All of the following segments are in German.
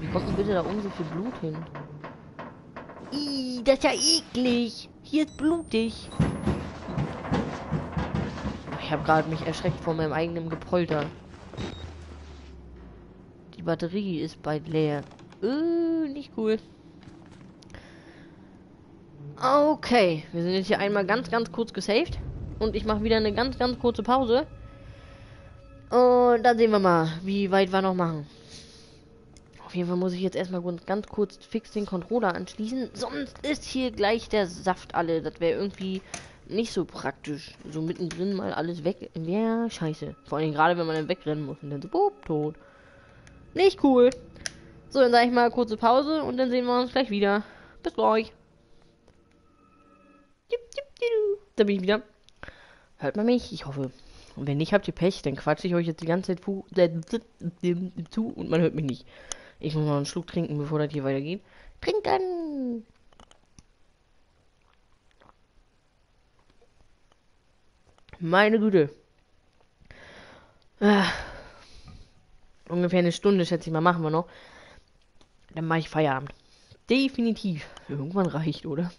Wie kommt denn bitte da oben so viel Blut hin? Ih, das ist ja eklig. Hier ist blutig. Ich habe gerade mich erschreckt vor meinem eigenen Gepolter. Die Batterie ist bald leer. Äh, nicht cool. Okay, wir sind jetzt hier einmal ganz, ganz kurz gesaved. Und ich mache wieder eine ganz, ganz kurze Pause. Und dann sehen wir mal, wie weit wir noch machen. Jeden Fall muss ich jetzt erstmal ganz kurz fix den Controller anschließen. Sonst ist hier gleich der Saft alle. Das wäre irgendwie nicht so praktisch. So mittendrin mal alles weg. Wäre scheiße. Vor allem gerade, wenn man dann wegrennen muss. Und dann so, boop, tot. Nicht cool. So, dann sage ich mal kurze Pause und dann sehen wir uns gleich wieder. Bis gleich. Da bin ich wieder. Hört man mich? Ich hoffe. Und wenn nicht, habt ihr Pech, dann quatsche ich euch jetzt die ganze Zeit zu und man hört mich nicht. Ich muss mal einen Schluck trinken, bevor das hier weitergeht. Trinken! Meine Güte. Ah. Ungefähr eine Stunde, schätze ich mal, machen wir noch. Dann mache ich Feierabend. Definitiv. Irgendwann reicht, oder?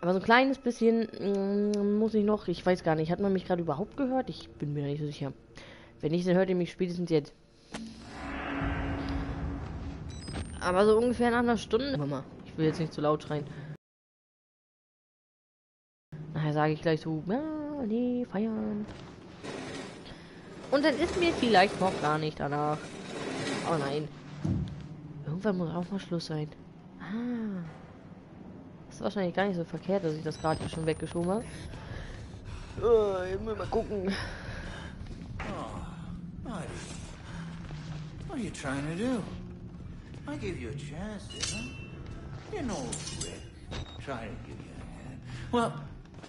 Aber so ein kleines bisschen mm, muss ich noch. Ich weiß gar nicht. Hat man mich gerade überhaupt gehört? Ich bin mir nicht so sicher. Wenn nicht, dann hört ihr mich spätestens jetzt. Aber so ungefähr nach einer Stunde. Mama, ich will jetzt nicht zu laut schreien. Nachher sage ich gleich so, ja, nee, feiern. Und dann ist mir vielleicht noch gar nicht danach. Oh nein. Irgendwann muss auch mal Schluss sein. Ah ist wahrscheinlich gar nicht so verkehrt, dass ich das gerade schon weggeschoben habe. Uh, ich muss mal gucken. Oh, What are you trying to do? I gave you a chance, didn't I? You know Rick. Try to give you a hand. Well,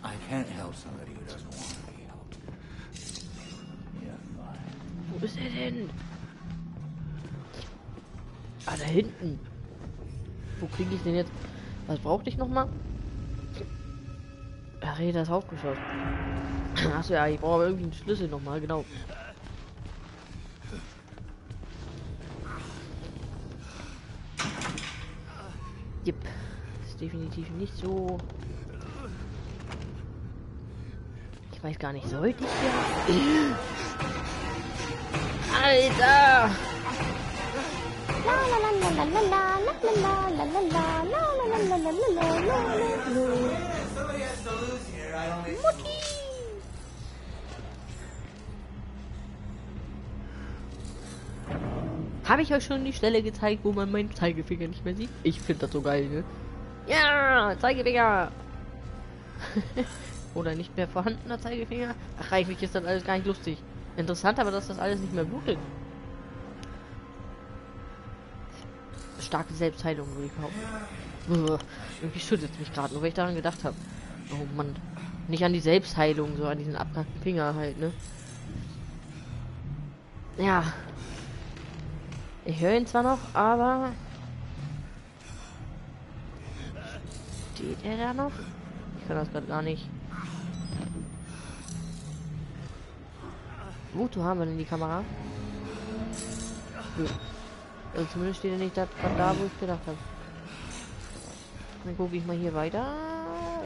I can't help somebody who doesn't want to be helped. Yeah, fine. Wo ist er denn? Ah, da hinten. Wo kriege ich den jetzt? Was brauchte ich noch mal? Ach, das Hauptgeschoss. Achso, ja, ich brauche irgendwie einen Schlüssel noch mal, genau. Definitiv nicht so. Ich weiß gar nicht, sollte ich hier. Alter! Habe ich euch schon die Stelle gezeigt, wo man meinen Zeigefinger nicht mehr sieht? Ich finde das so geil, ne? Ja, Zeigefinger! Oder nicht mehr vorhandener Zeigefinger? Ach, eigentlich ist das alles gar nicht lustig. Interessant aber, dass das alles nicht mehr blutet. starke Selbstheilung, würde ich behaupten. Irgendwie schüttelt mich gerade, nur weil ich daran gedacht habe. Oh Mann. Nicht an die Selbstheilung, so an diesen abgehackten Finger halt, ne? Ja. Ich höre ihn zwar noch, aber... Steht er da noch? Ich kann das gerade gar nicht. Wozu haben wir denn die Kamera? Also zumindest steht er nicht da, da, wo ich gedacht habe. Dann gucke ich mal hier weiter.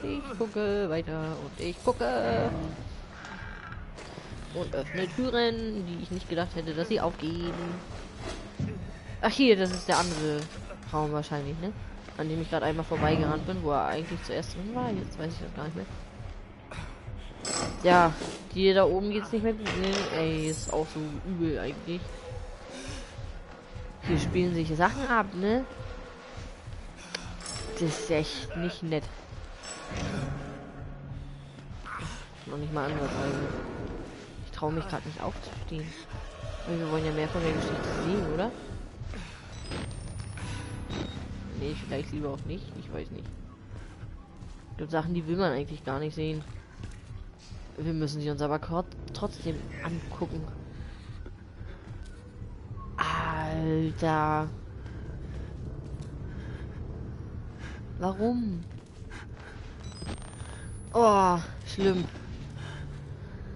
Ich gucke weiter und ich gucke. Und öffne Türen, die ich nicht gedacht hätte, dass sie aufgehen. Ach hier, das ist der andere Raum wahrscheinlich, ne? An dem ich gerade einmal vorbeigerannt bin, wo er eigentlich zuerst drin war. Jetzt weiß ich das gar nicht mehr. Ja, die da oben geht's nicht mehr gut. Ey, ist auch so übel eigentlich. Hier spielen sich Sachen ab, ne? Das ist echt nicht nett. Noch nicht mal anders. Also. Ich traue mich gerade nicht aufzustehen. Wir wollen ja mehr von der Geschichte sehen, oder? Nee, vielleicht lieber auch nicht. Ich weiß nicht. Ich glaube, Sachen, die will man eigentlich gar nicht sehen. Wir müssen sie uns aber trotzdem angucken. Alter. Warum? Oh, schlimm.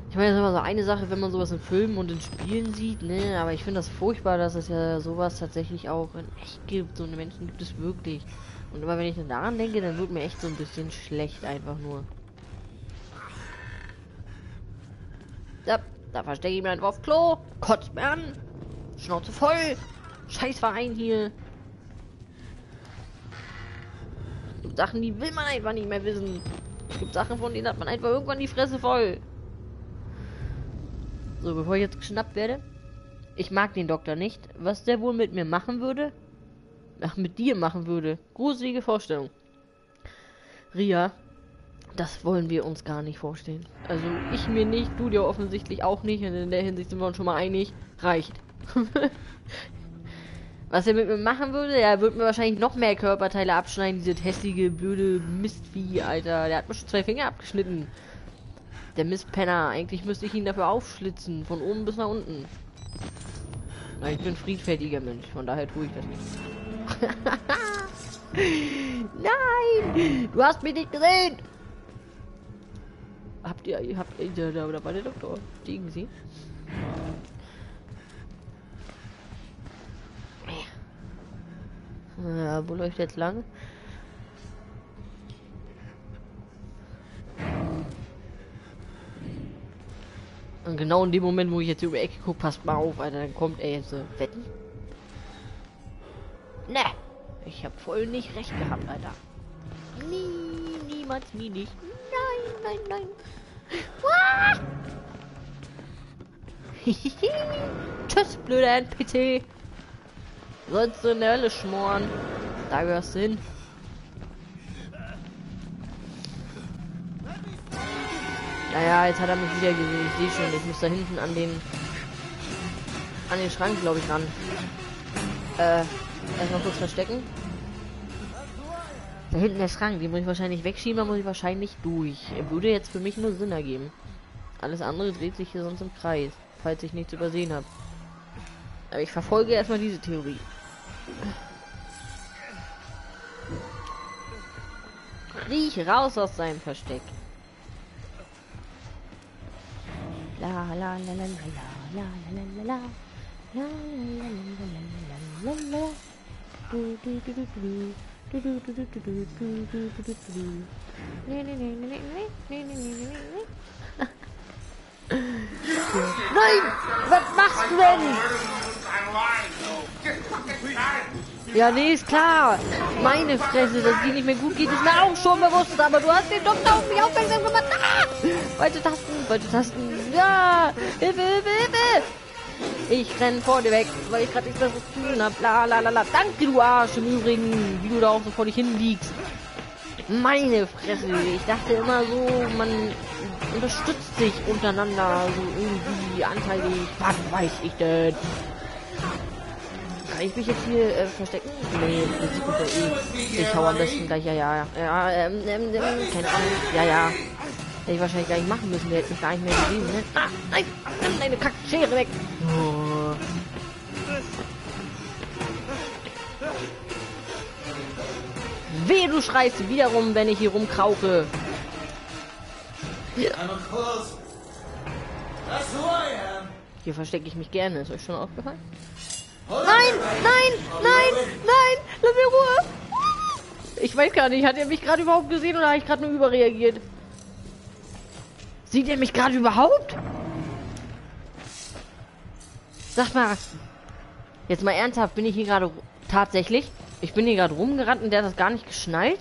Ich meine, das ist immer so eine Sache, wenn man sowas in Filmen und in Spielen sieht, ne? Aber ich finde das furchtbar, dass es ja sowas tatsächlich auch in echt gibt. So eine Menschen gibt es wirklich. Und immer wenn ich dann daran denke, dann wird mir echt so ein bisschen schlecht einfach nur. Da, da verstecke ich mir einfach auf Klo. Kotzt mir an. Schnauze voll. Scheiß Verein hier. Es gibt Sachen, die will man einfach nicht mehr wissen. Es gibt Sachen, von denen hat man einfach irgendwann die Fresse voll. So, bevor ich jetzt geschnappt werde. Ich mag den Doktor nicht. Was der wohl mit mir machen würde? Ach, mit dir machen würde. Gruselige Vorstellung. Ria, das wollen wir uns gar nicht vorstellen. Also ich mir nicht, du dir offensichtlich auch nicht. Und in der Hinsicht sind wir uns schon mal einig. Reicht. Was er mit mir machen würde, er würde mir wahrscheinlich noch mehr Körperteile abschneiden. Diese hässliche, blöde Mistvieh, Alter. Der hat mir schon zwei Finger abgeschnitten. Der Mistpenner. Eigentlich müsste ich ihn dafür aufschlitzen. Von oben bis nach unten. Na, ich bin friedfertiger Mensch. Von daher tue ich das nicht. Nein! Du hast mich nicht gesehen! Habt ihr, habt ihr, da, da war der Doktor. Liegen Sie? Ja, wo läuft jetzt lang? Genau in dem Moment, wo ich jetzt über die Ecke gucke, passt mal auf, Alter, dann kommt er jetzt. Äh, wetten? Ne, ich habe voll nicht recht gehabt, Alter. Nie, niemals, nie nicht. Nein, nein, nein. Ah! Tschüss, blöder NPC. Sollst du in der Hölle schmoren. Da gehörst du hin. Naja, jetzt hat er mich wieder gesehen. Ich sehe schon, ich muss da hinten an den an den Schrank, glaube ich, ran. Äh, erstmal kurz verstecken. Da hinten der Schrank, den muss ich wahrscheinlich wegschieben, da muss ich wahrscheinlich durch. Er würde jetzt für mich nur Sinn ergeben. Alles andere dreht sich hier sonst im Kreis, falls ich nichts übersehen habe. Aber ich verfolge erstmal diese Theorie. Riech raus aus seinem Versteck. La la la la la la la la la la la la la la la du du du du du du du du du du du du du Nee, nee, nee, nee, nee, nee, nee, nee, nee. Nein! Was machst du denn? Ja, nee, ist klar. Meine Fresse, dass die nicht mehr gut geht, ist mir auch schon bewusst. Aber du hast den Doktor auf mich aufmerksam gemacht. Ah! Falsche Tasten, falsche Tasten. Ja! Hilfe, Hilfe, Hilfe! Ich renn vor dir weg, weil ich gerade nichts besseres zu tun hab. La, la, la, la. Danke, du Arsch, im Übrigen, wie du da auch so vor dich hinliegst. Meine Fresse, ich dachte immer so, man unterstützt sich untereinander, so irgendwie anteilig. Was weiß ich denn? Kann ich mich jetzt hier äh, verstecken? Nee, das sieht doch eh. Ich hau am besten gleich, ja, ja, ja, ähm, ähm, ähm, keine Ahnung, ja, ja. Hätte ich wahrscheinlich gar nicht machen müssen, der hätte mich gar nicht mehr gesehen, ne? Ah, nein, nimm deine Kackschere weg. Oh. Weh, du schreist wiederum, wenn ich hier rumkrauche. Hier verstecke ich mich gerne. Ist euch schon aufgefallen? Nein, nein, nein, nein, lass mir Ruhe. Ich weiß gar nicht, hat er mich gerade überhaupt gesehen oder habe ich gerade nur überreagiert? Sieht er mich gerade überhaupt? Sag mal, jetzt mal ernsthaft, bin ich hier gerade tatsächlich? Ich bin hier gerade rumgerannt und der hat das gar nicht geschnallt?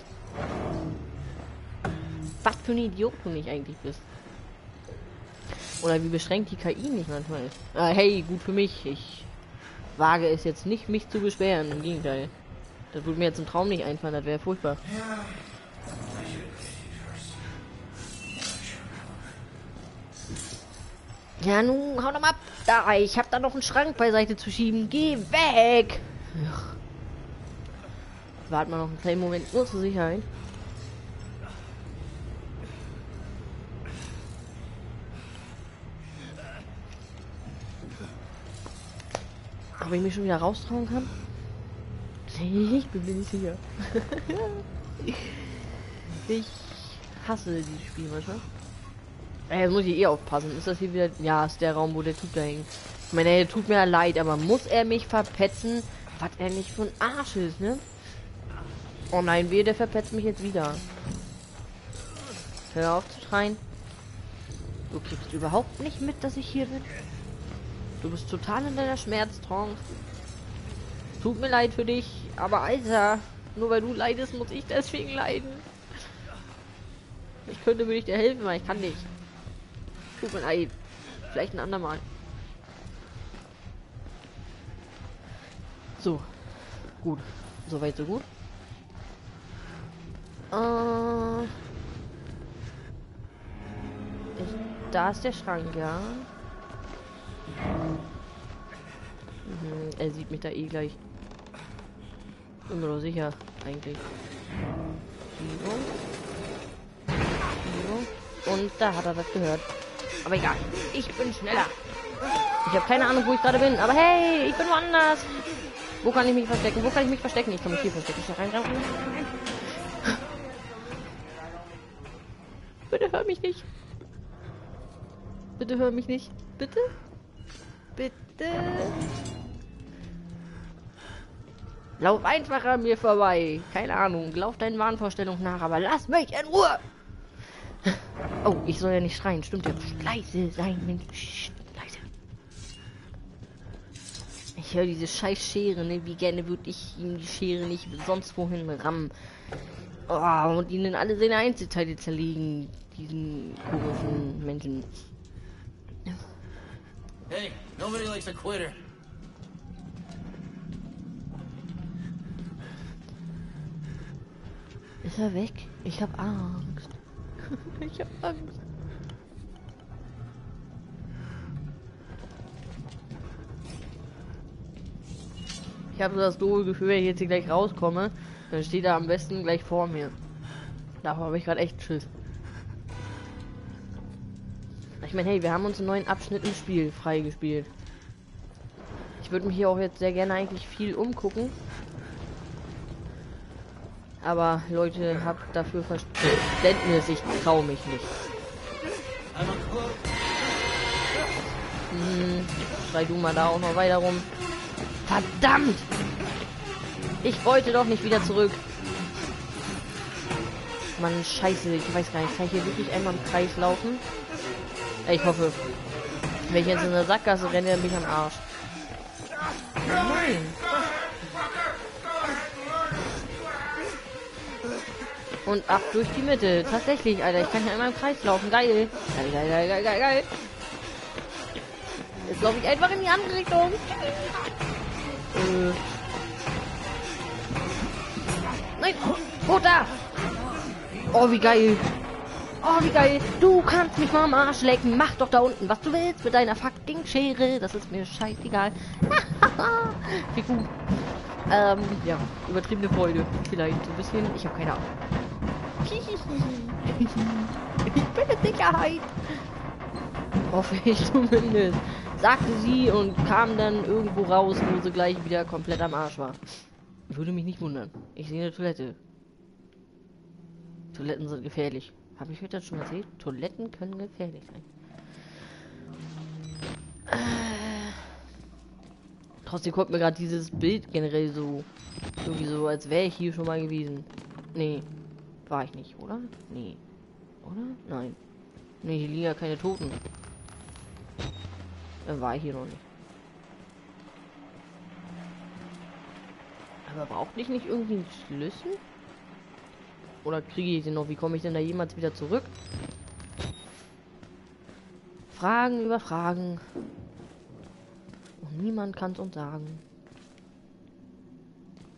Was für ein Idiot du nicht eigentlich bist. Oder wie beschränkt die KI nicht manchmal ist. Ah, hey, gut für mich. Ich wage es jetzt nicht, mich zu beschweren. Im Gegenteil. Das würde mir jetzt im Traum nicht einfallen, das wäre furchtbar. Ja, nun, hau doch mal ab. Da, ich hab da noch einen Schrank beiseite zu schieben. Geh weg! Ugh. Warten wir noch einen kleinen Moment, nur zur Sicherheit. Ob ich mich schon wieder raustrauen kann? Ich bin nicht sicher. ich hasse dieses Spiel manchmal. Ey, jetzt muss ich eh aufpassen. Ist das hier wieder... Ja, ist der Raum, wo der Typ da hängt. Ich meine, er tut mir leid, aber muss er mich verpetzen, was er nicht für ein Arsch ist, ne? Oh nein, weh, der verpetzt mich jetzt wieder. Hör auf zu schreien. Du kriegst überhaupt nicht mit, dass ich hier bin. Du bist total in deiner Schmerztrance. Tut mir leid für dich, aber Alter, nur weil du leidest, muss ich deswegen leiden. Ich könnte mir dir helfen, aber ich kann nicht. Tut mir leid. Vielleicht ein andermal. So. Gut. Soweit, so gut. Äh. Ich, da ist der Schrank, ja. Mhm, er sieht mich da eh gleich. Bin mir doch sicher, eigentlich. Und da hat er was gehört. Aber egal. Ich bin schneller. Ich habe keine Ahnung, wo ich gerade bin. Aber hey, ich bin woanders. Wo kann ich mich verstecken? Wo kann ich mich verstecken? Ich kann mich hier verstecken. Ich rein, rein, rein. Bitte hör mich nicht. Bitte hör mich nicht. Bitte? Bitte? Lauf einfach an mir vorbei. Keine Ahnung. Lauf deinen Wahnvorstellungen nach, aber lass mich in Ruhe. Oh, ich soll ja nicht schreien. Stimmt ja. Leise sein, Mensch. Leise. Ich höre diese scheiß Schere, ne? Wie gerne würde ich ihm die Schere nicht sonst wohin rammen. Oh, und ihnen alle seine Einzelteile zerlegen. Diesen komischen Menschen. Hey, nobody likes a quitter. Ist er weg? Ich hab Angst. ich hab Angst. Ich habe so das doofe Gefühl, wenn ich jetzt hier gleich rauskomme, dann steht er am besten gleich vor mir. Davor habe ich gerade echt Schiss. Ich meine, hey, wir haben uns einen neuen Abschnitt im Spiel freigespielt. Ich würde mich hier auch jetzt sehr gerne eigentlich viel umgucken. Aber Leute, habt dafür Verständnis, ich traue mich nicht. Hm, schrei du mal da auch noch weiter rum. Verdammt! Ich wollte doch nicht wieder zurück. Mann, scheiße, ich weiß gar nicht. Kann ich hier wirklich einmal im Kreis laufen? Ich hoffe. Wenn ich jetzt in der Sackgasse renne, bin ich am Arsch. Nein. Und ab durch die Mitte. Tatsächlich, Alter. Ich kann hier einmal im Kreis laufen. Geil. Geil, geil, geil, geil, geil, geil. Jetzt laufe ich einfach in die andere Richtung. Äh. Nein. Oh, da. Oh, wie geil. Oh, wie geil. Du kannst mich mal am Arsch lecken. Mach doch da unten, was du willst mit deiner fucking Schere. Das ist mir scheißegal. wie gut. Ähm, ja. Übertriebene Freude. Vielleicht ein bisschen. Ich habe keine Ahnung. Ich bin in Sicherheit. Hoffe ich zumindest. Sagte sie und kam dann irgendwo raus, wo sie gleich wieder komplett am Arsch war. Würde mich nicht wundern. Ich sehe eine Toilette. Toiletten sind gefährlich. Habe ich heute schon erzählt? Toiletten können gefährlich sein. Äh, trotzdem kommt mir gerade dieses Bild generell so irgendwie so, als wäre ich hier schon mal gewesen. Nee, war ich nicht, oder? Nee. Oder? Nein. Nee, hier liegen ja keine Toten. Dann war ich hier noch nicht. Aber braucht ich nicht irgendwie einen Schlüssel? Oder kriege ich den noch? Wie komme ich denn da jemals wieder zurück? Fragen über Fragen. Und niemand kann es uns sagen.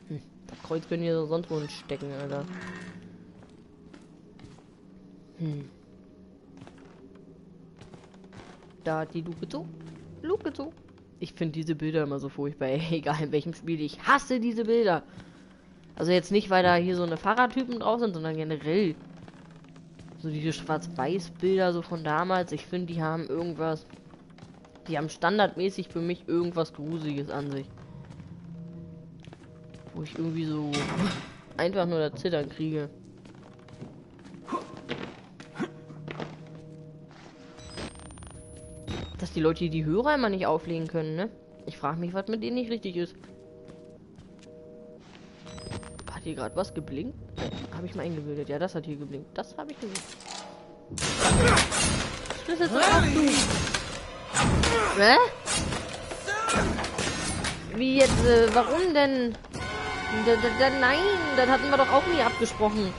Hm, das Kreuz können wir sonst wo stecken, Alter. Hm. Da hat die Luke zu. Luke zu. Ich finde diese Bilder immer so furchtbar. Egal in welchem Spiel. Ich hasse diese Bilder. Also jetzt nicht, weil da hier so eine Fahrradtypen drauf sind, sondern generell. So diese Schwarz-Weiß-Bilder so von damals. Ich finde, die haben irgendwas. Die haben standardmäßig für mich irgendwas Gruseliges an sich. Wo ich irgendwie so einfach nur das Zittern kriege. Die Leute hier die Hörer immer nicht auflegen können, ne? Ich frage mich, was mit denen nicht richtig ist. Hat hier gerade was geblinkt? Habe ich mal eingebildet. Ja, das hat hier geblinkt. Das habe ich gesehen. Ist auch du. Hä? Wie jetzt? Äh, warum denn? Da, da, da, nein, das hatten wir doch auch nie abgesprochen.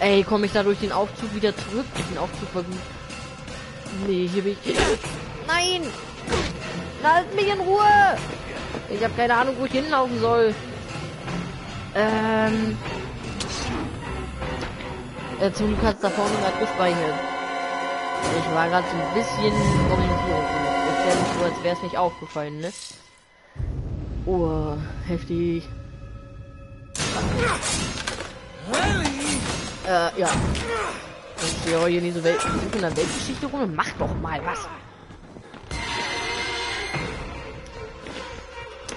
Ey, komme ich da durch den Aufzug wieder zurück? Den Aufzug war gut. Nee, hier bin ich. Nein! Halt mich in Ruhe! Ich habe keine Ahnung, wo ich hinlaufen soll. Ähm. Äh, zum Glück hat da vorne gerade gespeichert. Ich war gerade so ein bisschen orientierungslos. Ich wäre nicht so, als wäre es nicht aufgefallen, ne? Oh, heftig. Äh, ja. Ich stehe hier in diese Welt, in der Weltgeschichte rum. Mach doch mal was.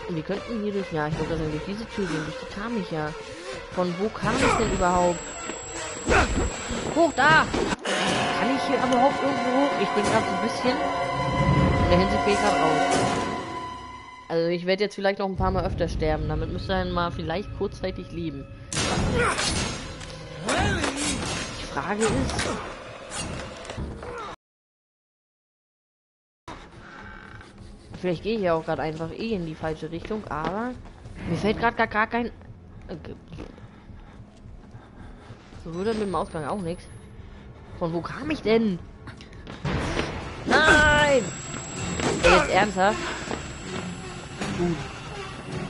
Und wir könnten hier durch, ja, ich wollte sagen, durch diese Tür gehen, durch die kam ich ja. Von wo kam ich denn überhaupt? Hoch, da! Kann ich hier überhaupt irgendwo hoch? Ich bin gerade so ein bisschen der Hinsicht bin ich gerade raus. Also ich werde jetzt vielleicht noch ein paar Mal öfter sterben. Damit müsste dann mal vielleicht kurzzeitig leben. Die Frage ist, Vielleicht gehe ich ja auch gerade einfach eh in die falsche Richtung, aber mir fällt gerade gar, gar kein... So würde mit dem Ausgang auch nichts. Von wo kam ich denn? Nein! Ey, jetzt ernsthaft? Gut.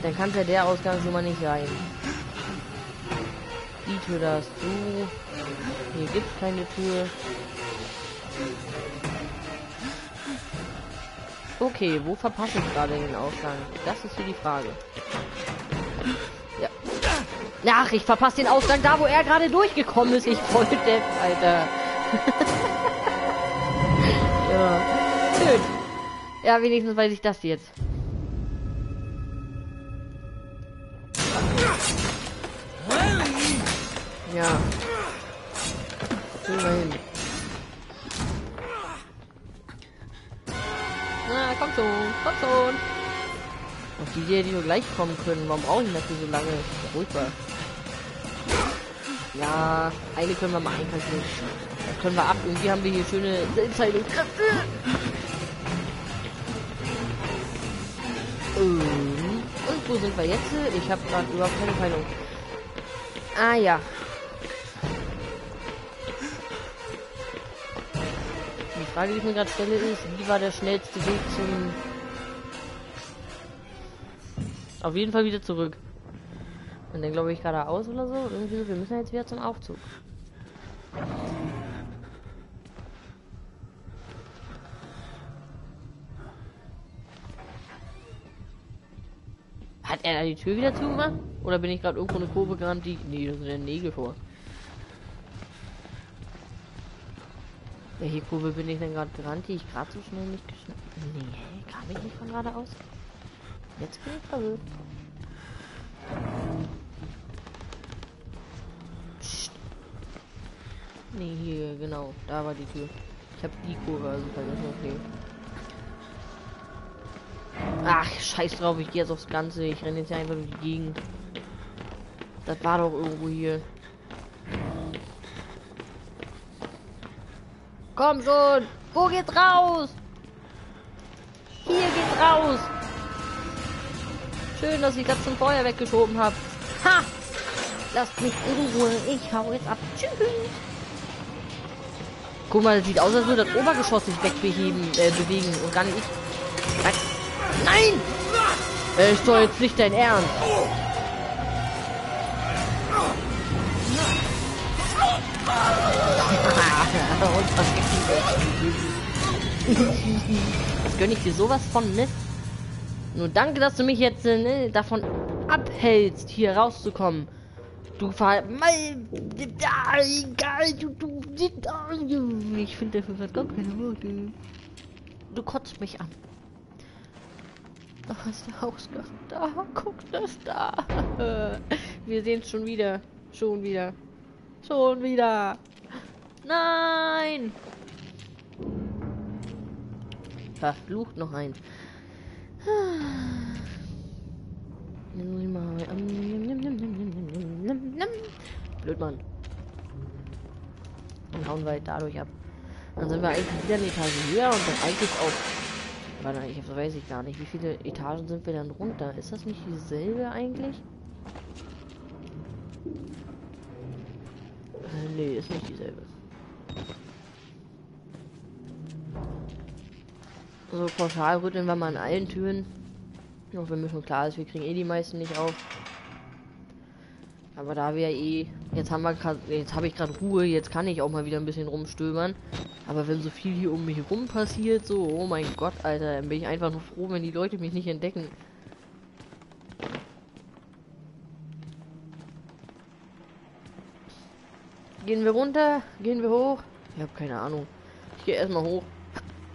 Dann kann ja der Ausgang schon mal nicht sein. Die Tür da ist zu. Hier gibt es keine Tür. Okay, wo verpasse ich gerade den Ausgang? Das ist hier die Frage. Ja. Ach, ich verpasse den Ausgang da, wo er gerade durchgekommen ist. Ich wollte, Alter. ja. Schön. Ja, wenigstens weiß ich das jetzt. Ja. Immerhin. Schon, komm. Auf die die wir gleich kommen können. Warum brauchen ich dafür so lange? Ja, furchtbar. Ja, eine können wir mal einkalkulieren. Das können wir ab. Irgendwie haben wir hier schöne Selbstheilungskräfte. Und wo sind wir jetzt? Ich habe gerade überhaupt keine Peilung. Ah ja, Frage, die ich mir gerade stelle, ist, wie war der schnellste Weg zum... Auf jeden Fall wieder zurück. Und dann glaube ich geradeaus oder so. Irgendwie wir müssen jetzt wieder zum Aufzug. Hat er da die Tür wieder zugemacht? Oder bin ich gerade irgendwo eine Kurve gerannt, die... Nee, da sind ja Nägel vor. Welche Kurve bin ich denn gerade gerannt, die ich gerade so schnell nicht geschnitten Nee, kam ich nicht von geradeaus? Jetzt bin ich verwirrt. Psst. Nee, hier, genau. Da war die Tür. Ich habe die Kurve also vergessen, okay. Ach, scheiß drauf, ich gehe jetzt aufs Ganze. Ich renne jetzt einfach durch die Gegend. Das war doch irgendwo hier. Komm schon. Wo geht's raus? Hier geht's raus. Schön, dass ich das zum Feuer weggeschoben habe. Ha! Lasst mich in Ruhe. Ich hau jetzt ab. Tschüss. Guck mal, das sieht aus, als würde das Obergeschoss sich wegbeheben, äh, bewegen und gar nicht ich. Nein! Äh, ist doch jetzt nicht dein Ernst. Das gönne ich dir sowas von, ne? Nur danke, dass du mich jetzt äh, ne, davon abhältst, hier rauszukommen. Du ver... Egal, du, du... Ich finde dafür was gar keine Worte. Du kotzt mich an. Da ist der Ausgang. Da, guck das da. Wir sehen es schon wieder. Schon wieder. Schon wieder. Nein! Verflucht noch eins. Blöd, Mann. Und hauen wir dadurch ab. Dann sind wir eigentlich wieder eine Etage höher und dann eigentlich auch. Warte, ich weiß ich gar nicht. Wie viele Etagen sind wir dann runter? Ist das nicht dieselbe eigentlich? Nee, ist nicht dieselbe. So pauschal rütteln wir mal an allen Türen. Auch wenn mir schon klar ist, wir kriegen eh die meisten nicht auf. Aber da wir eh, jetzt haben wir grad, jetzt habe ich gerade Ruhe, jetzt kann ich auch mal wieder ein bisschen rumstöbern. Aber wenn so viel hier um mich rum passiert, so, oh mein Gott, Alter, dann bin ich einfach nur froh, wenn die Leute mich nicht entdecken. Gehen wir runter? Gehen wir hoch? Ich habe keine Ahnung. Ich gehe erstmal hoch.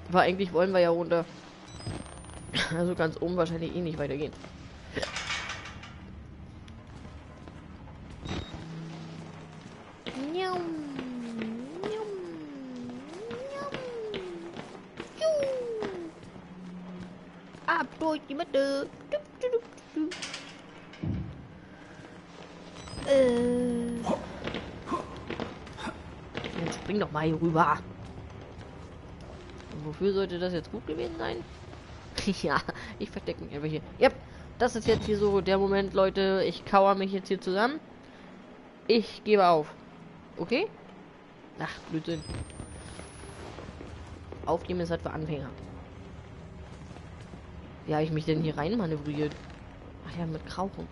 Aber eigentlich wollen wir ja runter. Also ganz oben wahrscheinlich eh nicht weitergehen. Ab durch die Mitte. Äh. Spring doch mal hier rüber. Und wofür sollte das jetzt gut gewesen sein? ja, ich verstecke mich einfach hier. Ja, das ist jetzt hier so der Moment, Leute. Ich kauere mich jetzt hier zusammen. Ich gebe auf. Okay? Ach, Blödsinn. Aufgeben ist halt für Anfänger. Wie habe ich mich denn hier rein manövriert? Ach ja, mit Krauchen.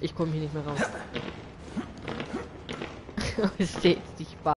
Ich komme hier nicht mehr raus. ist jetzt nicht wahr.